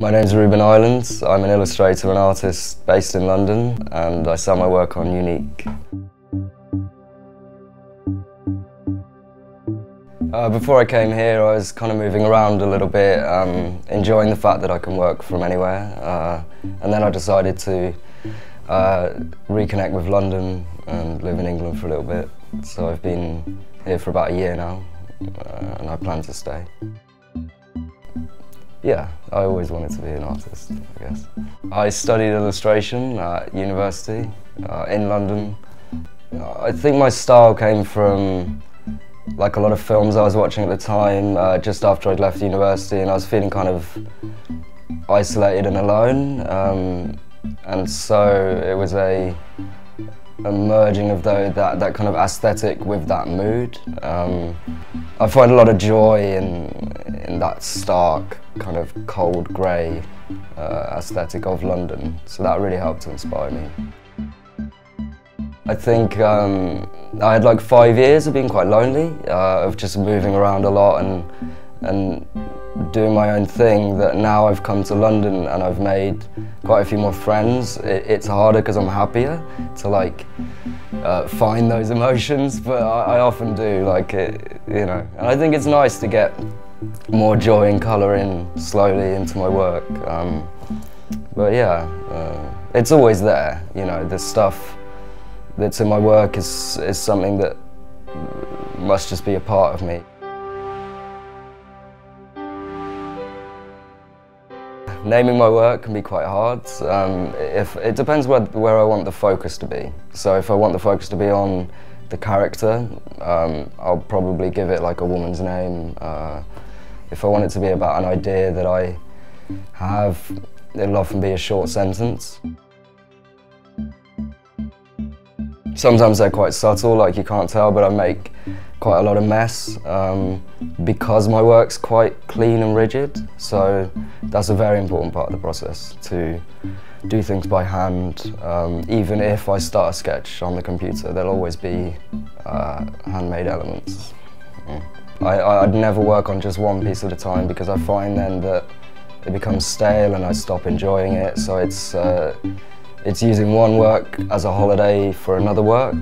My name is Ruben Ireland. I'm an illustrator and artist based in London and I sell my work on JUNIQE. Uh, before I came here I was kind of moving around a little bit, um, enjoying the fact that I can work from anywhere uh, and then I decided to uh, reconnect with London and live in England for a little bit. So I've been here for about a year now uh, and I plan to stay. Yeah, I always wanted to be an artist, I guess. I studied illustration at university uh, in London. I think my style came from like a lot of films I was watching at the time, uh, just after I'd left university and I was feeling kind of isolated and alone. Um, and so it was a, a merging of the, that, that kind of aesthetic with that mood. Um, I find a lot of joy in, in that stark, kind of cold grey uh, aesthetic of London, so that really helped to inspire me. I think um, I had like five years of being quite lonely, uh, of just moving around a lot and, and doing my own thing that now I've come to London and I've made quite a few more friends. It, it's harder because I'm happier to like uh, find those emotions, but I, I, often do, like it, you know. And I think it's nice to get more joy and colour in slowly into my work. Um, but yeah, uh, it's always there, you know, the stuff that's in my work is, is something that must just be a part of me. Naming my work can be quite hard. Um, if, it depends where, where I want the focus to be. So if I want the focus to be on the character, um, I'll probably give it like a woman's name. Uh, if I want it to be about an idea that I have, it'll often be a short sentence. Sometimes they're quite subtle, like you can't tell, but I make quite a lot of mess um, because my work's quite clean and rigid. So that's a very important part of the process to do things by hand. Um, even if I start a sketch on the computer, there'll always be uh, handmade elements. Mm. I, would never work on just one piece at a time because I find then that it becomes stale and I stop enjoying it. So it's, uh, it's using one work as a holiday for another work.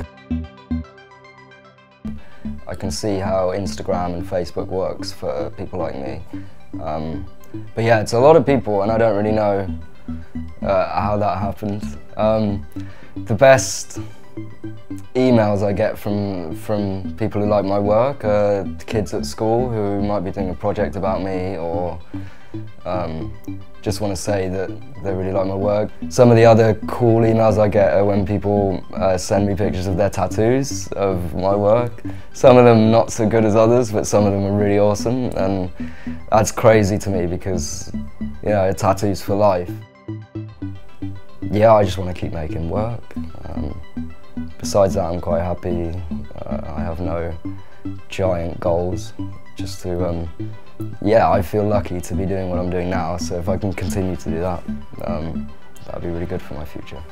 I can see how Instagram and Facebook works for people like me. Um, but yeah, it's a lot of people and I don't really know uh, how that happens. Um, the best emails I get from from people who like my work are kids at school who might be doing a project about me or um, just want to say that they really like my work. Some of the other cool emails I get are when people uh, send me pictures of their tattoos of my work. Some of them not so good as others, but some of them are really awesome, and that's crazy to me because, you know, tattoos for life. Yeah, I just want to keep making work. Um, besides that, I'm quite happy. Uh, I have no giant goals, just to um, yeah, I feel lucky to be doing what I'm doing now. So if I can continue to do that, um, that'd be really good for my future.